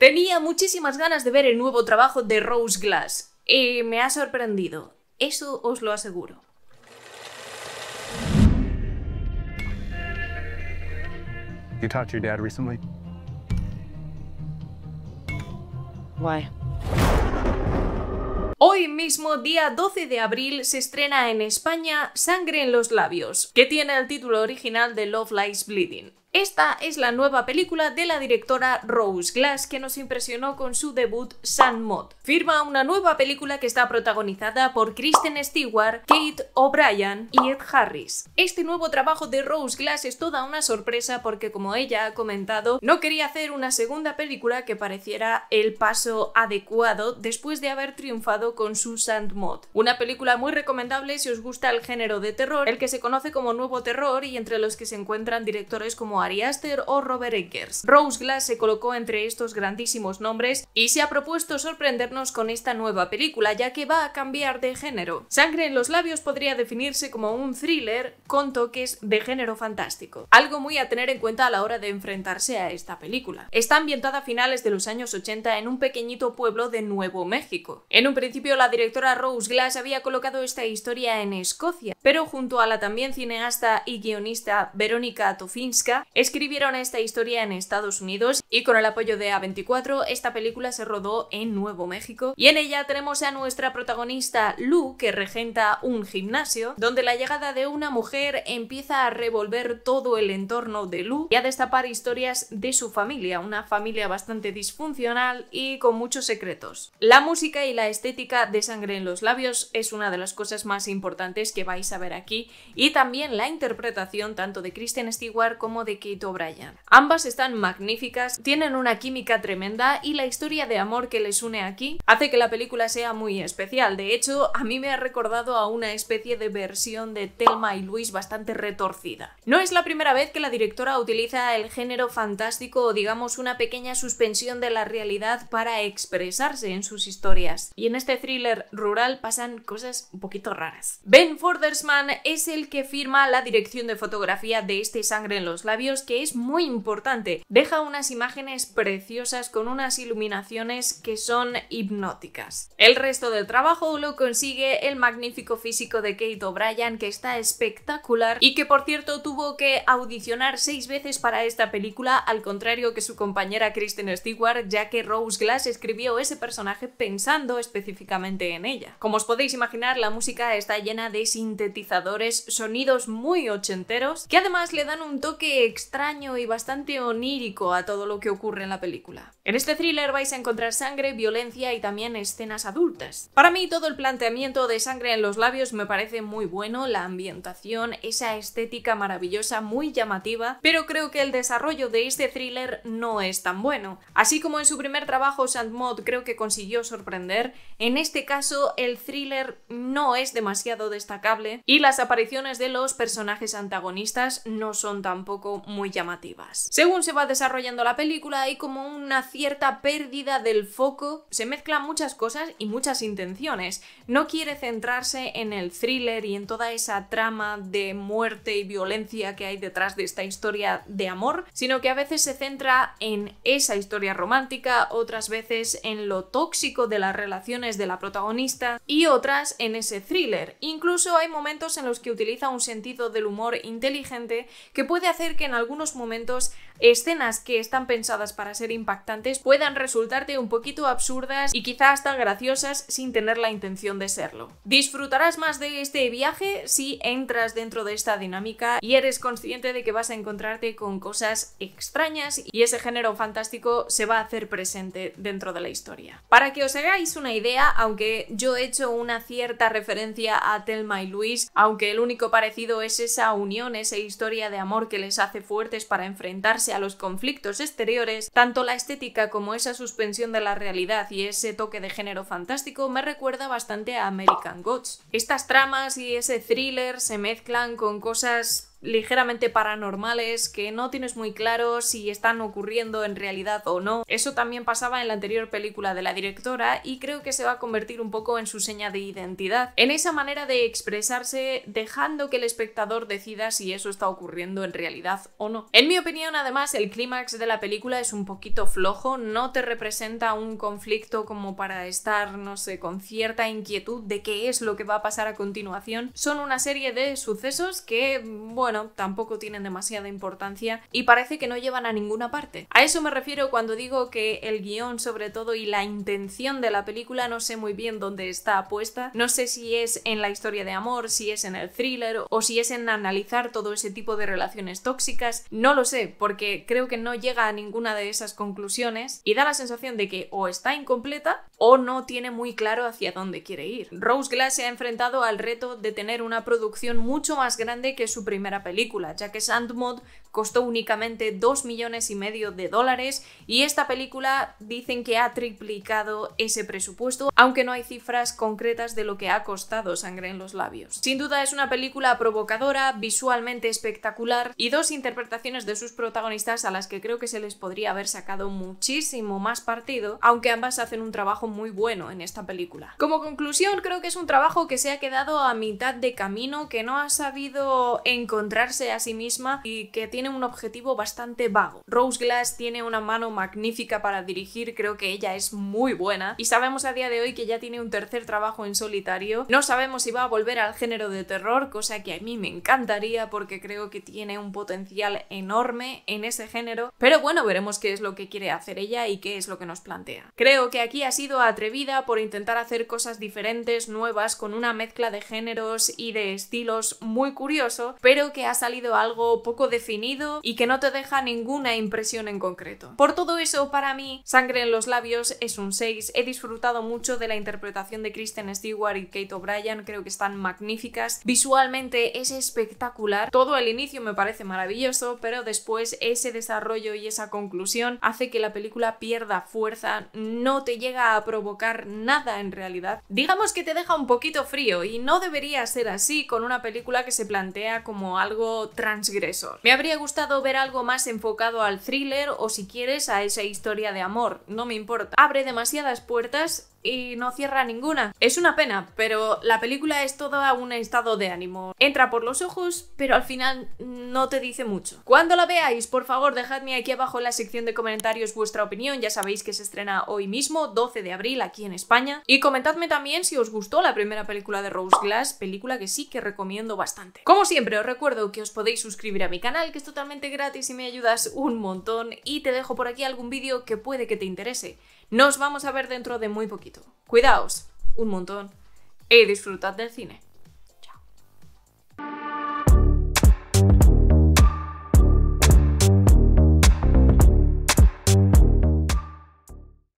Tenía muchísimas ganas de ver el nuevo trabajo de Rose Glass y me ha sorprendido, eso os lo aseguro. You talked to your dad recently? Why? Hoy mismo, día 12 de abril, se estrena en España Sangre en los labios, que tiene el título original de Love Lies Bleeding. Esta es la nueva película de la directora Rose Glass que nos impresionó con su debut Sun Mod. Firma una nueva película que está protagonizada por Kristen Stewart, Kate O'Brien y Ed Harris. Este nuevo trabajo de Rose Glass es toda una sorpresa porque como ella ha comentado, no quería hacer una segunda película que pareciera el paso adecuado después de haber triunfado con su Sand Mod. Una película muy recomendable si os gusta el género de terror, el que se conoce como nuevo terror y entre los que se encuentran directores como Ari Aster o Robert Eggers. Rose Glass se colocó entre estos grandísimos nombres y se ha propuesto sorprendernos con esta nueva película, ya que va a cambiar de género. Sangre en los labios podría definirse como un thriller con toques de género fantástico, algo muy a tener en cuenta a la hora de enfrentarse a esta película. Está ambientada a finales de los años 80 en un pequeñito pueblo de Nuevo México. En un principio la directora Rose Glass había colocado esta historia en Escocia, pero junto a la también cineasta y guionista Verónica Tofinska, escribieron esta historia en Estados Unidos y con el apoyo de A24 esta película se rodó en Nuevo México y en ella tenemos a nuestra protagonista Lu que regenta un gimnasio donde la llegada de una mujer empieza a revolver todo el entorno de Lu y a destapar historias de su familia, una familia bastante disfuncional y con muchos secretos. La música y la estética de Sangre en los labios es una de las cosas más importantes que vais a ver aquí y también la interpretación tanto de Kristen Stewart como de Kate O'Brien. Ambas están magníficas, tienen una química tremenda y la historia de amor que les une aquí hace que la película sea muy especial. De hecho, a mí me ha recordado a una especie de versión de Thelma y Luis bastante retorcida. No es la primera vez que la directora utiliza el género fantástico o digamos una pequeña suspensión de la realidad para expresarse en sus historias. Y en este thriller rural pasan cosas un poquito raras. Ben Fordersman es el que firma la dirección de fotografía de este Sangre en los labios que es muy importante. Deja unas imágenes preciosas con unas iluminaciones que son hipnóticas. El resto del trabajo lo consigue el magnífico físico de Kate O'Brien que está espectacular y que por cierto tuvo que audicionar seis veces para esta película al contrario que su compañera Kristen Stewart ya que Rose Glass escribió ese personaje pensando específicamente en ella. Como os podéis imaginar la música está llena de sintetizadores, sonidos muy ochenteros que además le dan un toque extraño y bastante onírico a todo lo que ocurre en la película. En este thriller vais a encontrar sangre, violencia y también escenas adultas. Para mí todo el planteamiento de sangre en los labios me parece muy bueno, la ambientación, esa estética maravillosa, muy llamativa, pero creo que el desarrollo de este thriller no es tan bueno. Así como en su primer trabajo Sandmod creo que consiguió sorprender, en este caso el thriller no es demasiado destacable y las apariciones de los personajes antagonistas no son tampoco muy llamativas. Según se va desarrollando la película hay como una cierta pérdida del foco, se mezclan muchas cosas y muchas intenciones. No quiere centrarse en el thriller y en toda esa trama de muerte y violencia que hay detrás de esta historia de amor, sino que a veces se centra en esa historia romántica, otras veces en lo tóxico de las relaciones de la protagonista y otras en ese thriller. Incluso hay momentos en los que utiliza un sentido del humor inteligente que puede hacer que en algunos momentos escenas que están pensadas para ser impactantes puedan resultarte un poquito absurdas y quizás hasta graciosas sin tener la intención de serlo. Disfrutarás más de este viaje si entras dentro de esta dinámica y eres consciente de que vas a encontrarte con cosas extrañas y ese género fantástico se va a hacer presente dentro de la historia. Para que os hagáis una idea, aunque yo he hecho una cierta referencia a Thelma y Luis, aunque el único parecido es esa unión, esa historia de amor que les hace fuertes para enfrentarse a los conflictos exteriores, tanto la estética como esa suspensión de la realidad y ese toque de género fantástico me recuerda bastante a American Gods. Estas tramas y ese thriller se mezclan con cosas ligeramente paranormales que no tienes muy claro si están ocurriendo en realidad o no. Eso también pasaba en la anterior película de la directora y creo que se va a convertir un poco en su seña de identidad, en esa manera de expresarse dejando que el espectador decida si eso está ocurriendo en realidad o no. En mi opinión, además, el clímax de la película es un poquito flojo, no te representa un conflicto como para estar, no sé, con cierta inquietud de qué es lo que va a pasar a continuación. Son una serie de sucesos que, bueno, tampoco tienen demasiada importancia y parece que no llevan a ninguna parte. A eso me refiero cuando digo que el guion, sobre todo, y la intención de la película no sé muy bien dónde está puesta. No sé si es en la historia de amor, si es en el thriller o si es en analizar todo ese tipo de relaciones tóxicas. No lo sé, porque creo que no llega a ninguna de esas conclusiones y da la sensación de que o está incompleta o no tiene muy claro hacia dónde quiere ir. Rose Glass se ha enfrentado al reto de tener una producción mucho más grande que su primera película, ya que Sandmod costó únicamente 2 millones y medio de dólares y esta película dicen que ha triplicado ese presupuesto, aunque no hay cifras concretas de lo que ha costado Sangre en los labios. Sin duda es una película provocadora, visualmente espectacular y dos interpretaciones de sus protagonistas a las que creo que se les podría haber sacado muchísimo más partido, aunque ambas hacen un trabajo muy bueno en esta película. Como conclusión, creo que es un trabajo que se ha quedado a mitad de camino, que no ha sabido encontrarse a sí misma y que tiene un objetivo bastante vago. Rose Glass tiene una mano magnífica para dirigir, creo que ella es muy buena y sabemos a día de hoy que ya tiene un tercer trabajo en solitario. No sabemos si va a volver al género de terror, cosa que a mí me encantaría porque creo que tiene un potencial enorme en ese género, pero bueno, veremos qué es lo que quiere hacer ella y qué es lo que nos plantea. Creo que aquí ha sido atrevida por intentar hacer cosas diferentes, nuevas, con una mezcla de géneros y de estilos muy curioso, pero que ha salido algo poco definido y que no te deja ninguna impresión en concreto. Por todo eso, para mí, Sangre en los labios es un 6. He disfrutado mucho de la interpretación de Kristen Stewart y Kate O'Brien, creo que están magníficas. Visualmente es espectacular. Todo el inicio me parece maravilloso, pero después ese desarrollo y esa conclusión hace que la película pierda fuerza, no te llega a provocar nada en realidad. Digamos que te deja un poquito frío y no debería ser así con una película que se plantea como algo transgresor. Me habría gustado ver algo más enfocado al thriller o si quieres a esa historia de amor, no me importa. Abre demasiadas puertas y no cierra ninguna. Es una pena, pero la película es toda un estado de ánimo. Entra por los ojos, pero al final no te dice mucho. Cuando la veáis, por favor, dejadme aquí abajo en la sección de comentarios vuestra opinión. Ya sabéis que se estrena hoy mismo, 12 de abril, aquí en España. Y comentadme también si os gustó la primera película de Rose Glass, película que sí que recomiendo bastante. Como siempre, os recuerdo que os podéis suscribir a mi canal, que es totalmente gratis y me ayudas un montón. Y te dejo por aquí algún vídeo que puede que te interese. Nos vamos a ver dentro de muy poquito. Cuidaos un montón y disfrutad del cine.